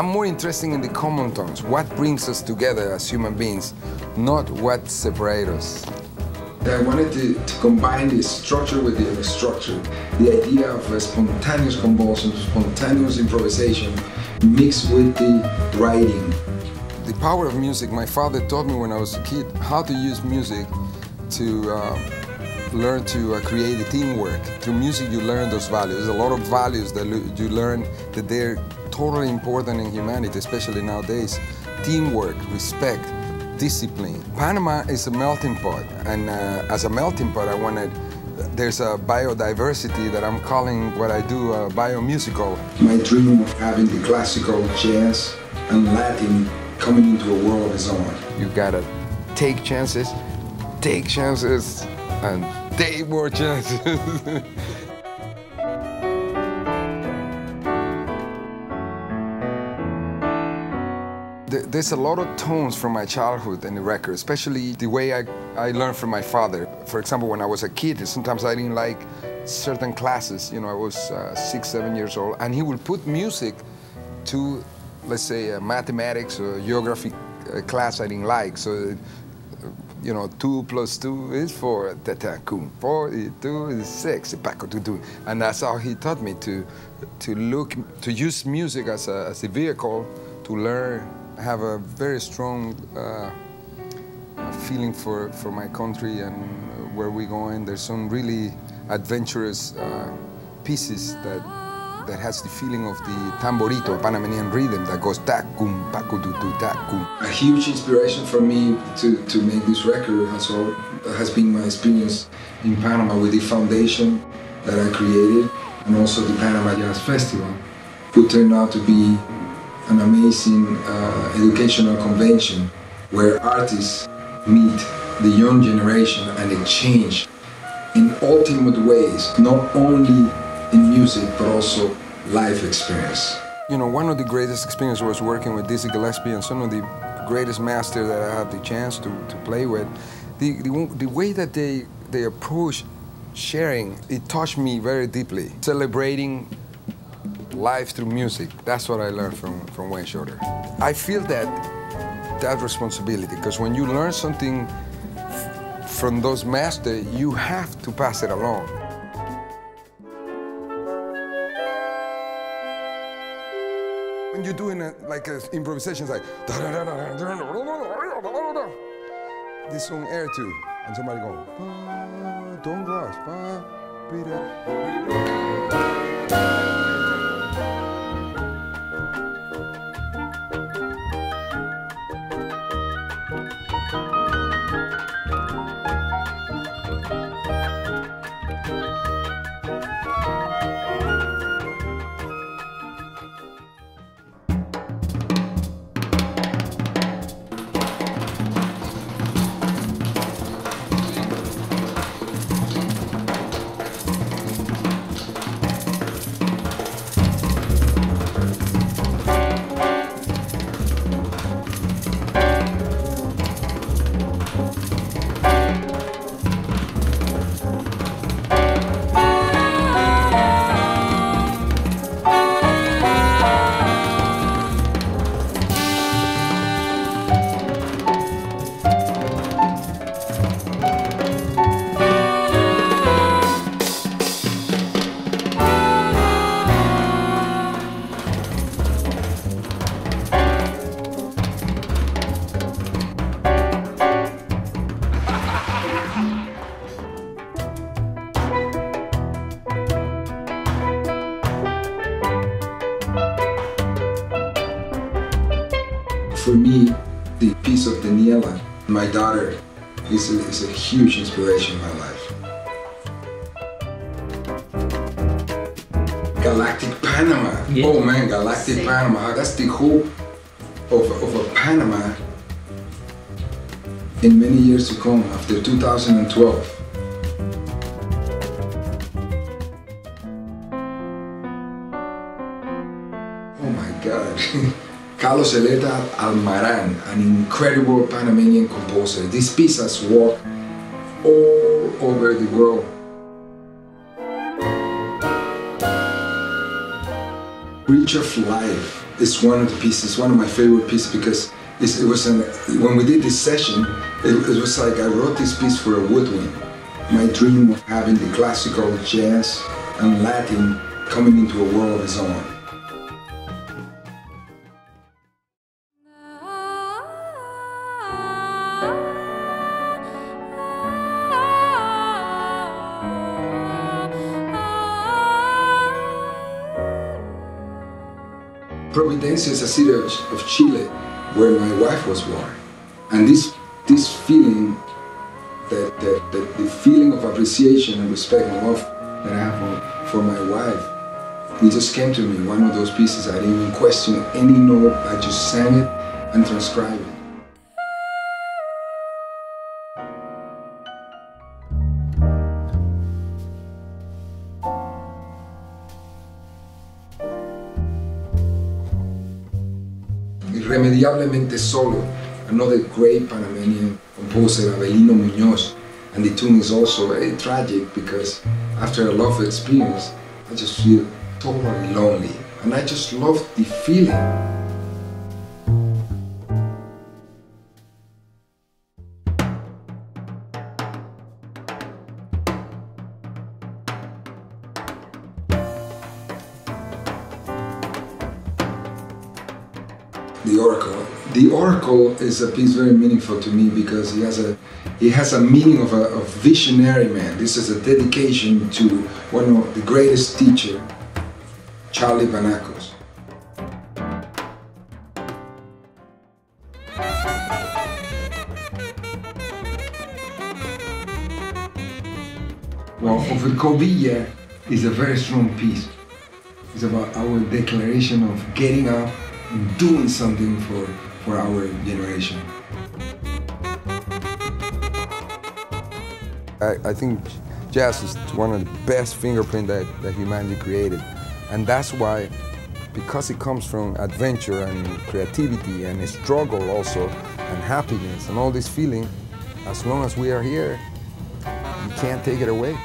I'm more interested in the common tones, what brings us together as human beings, not what separates us. I wanted to, to, combine the structure with the unstructured. The idea of a spontaneous convulsion, spontaneous improvisation, mixed with the writing. The power of music, my father taught me when I was a kid how to use music to uh, learn to uh, create a teamwork. Through music you learn those values. There's a lot of values that you learn that they're totally important in humanity, especially nowadays. Teamwork, respect, discipline. Panama is a melting pot, and uh, as a melting pot, I wanted there's a biodiversity that I'm calling what I do a biomusical. My dream of having the classical, jazz, and Latin coming into a world of its own. You gotta take chances, take chances, and take more chances. there's a lot of tones from my childhood in the record, especially the way I, I learned from my father. For example, when I was a kid, sometimes I didn't like certain classes. You know, I was uh, six, seven years old, and he would put music to, let's say, mathematics or geography uh, class I didn't like. So, uh, you know, two plus two is four, four, two is six, and that's how he taught me to, to look, to use music as a, as a vehicle to learn have a very strong uh, feeling for, for my country and where we're going. There's some really adventurous uh, pieces that that has the feeling of the tamborito, Panamanian rhythm that goes takum, pakututu, takum. A huge inspiration for me to, to make this record all, has been my experience in Panama with the foundation that I created and also the Panama Jazz Festival, who turned out to be an amazing uh, educational convention where artists meet the young generation and exchange in ultimate ways, not only in music but also life experience. You know, one of the greatest experiences was working with Dizzy Gillespie and some of the greatest masters that I had the chance to, to play with. The, the, the way that they, they approach sharing, it touched me very deeply. Celebrating life through music. That's what I learned from, from Wayne Shorter. I feel that that responsibility because when you learn something from those masters, you have to pass it along. When you're doing it like an improvisation, it's like this one air too, and somebody going, don't rush, for me, the piece of Daniela, my daughter, is a, is a huge inspiration in my life. Galactic Panama. Yeah. Oh man, Galactic Same. Panama. That's the hope of, of a Panama in many years to come after 2012. Oh my God. Carlos Eleta Almarán, an incredible Panamanian composer. This piece has walked all over the world. Bridge of Life is one of the pieces, one of my favorite pieces because it was an, when we did this session, it, it was like I wrote this piece for a woodwind. My dream of having the classical jazz and Latin coming into a world of its own. Providencia is a city of, of Chile where my wife was born. And this, this feeling, that, that, that the feeling of appreciation and respect and love that I have for, for my wife, it just came to me, one of those pieces. I didn't even question any note, I just sang it and transcribed it. Irremediablemente Solo, another great Panamanian composer, Avelino Muñoz. And the tune is also very tragic because after a love experience, I just feel totally lonely. And I just love the feeling. The Oracle. The Oracle is a piece very meaningful to me because he has a he has a meaning of a visionary man. This is a dedication to one of the greatest teacher, Charlie Banacos. Well, Ophir is a very strong piece. It's about our declaration of getting up doing something for, for our generation. I, I think jazz is one of the best fingerprint that, that humanity created. And that's why, because it comes from adventure and creativity and struggle also, and happiness and all this feeling, as long as we are here, you can't take it away.